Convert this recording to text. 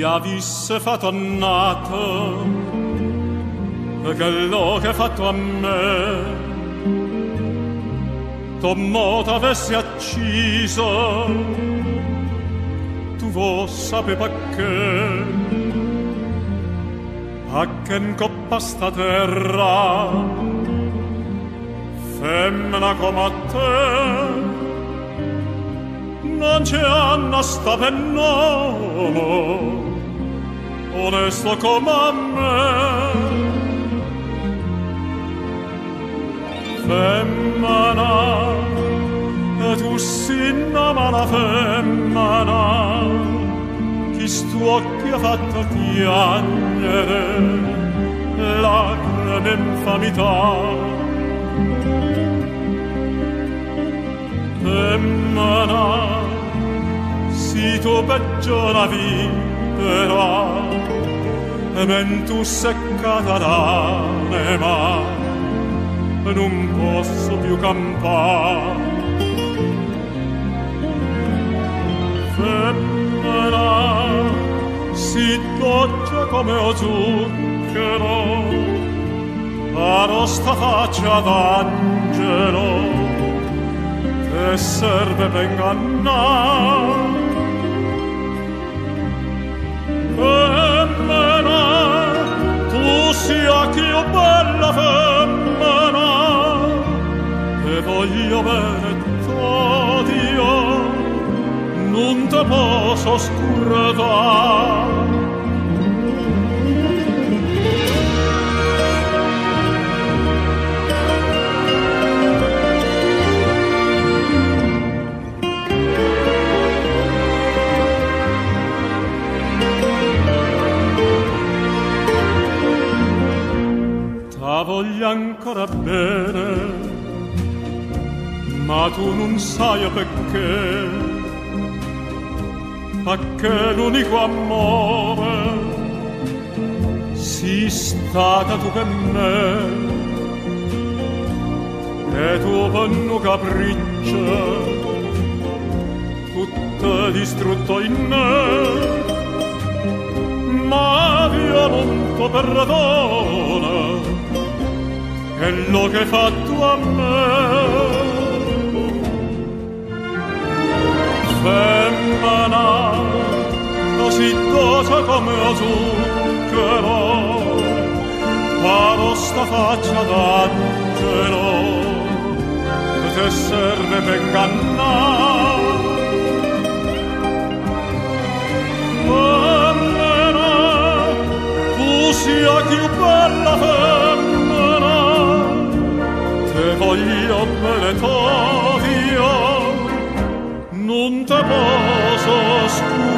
t'avisse fatto nato e quello che fatto a me. T'ho moto avessi acciso tu vo sapeva che a che in coppa sta terra femmina come a te. Non c'è anna sta per onesto come a me. Femmana, tu ussinna mala femmana, chi stuocchi ha fatto piangere lacrime infamità. Femmana, si tu peggio la vita, romperà e ventus seccata d'anima non posso più campar. Femmina si dolce come o zucchero la nostra faccia d'angelo che serve per ingannare anch'io bella femmina e voglio bene tutt'odio non te posso scordare voglia ancora bene ma tu non sai perché. Perché l'unico amore si stata tu per me. E tu vanno capriccio tutto distrutto in me. Ma io non ti perdono quello che hai fatto a me. Femmina, così dolce come zucchero, paro sta faccia d'angelo, che te serve per ingannare se vogliam me oh. non te posso scusare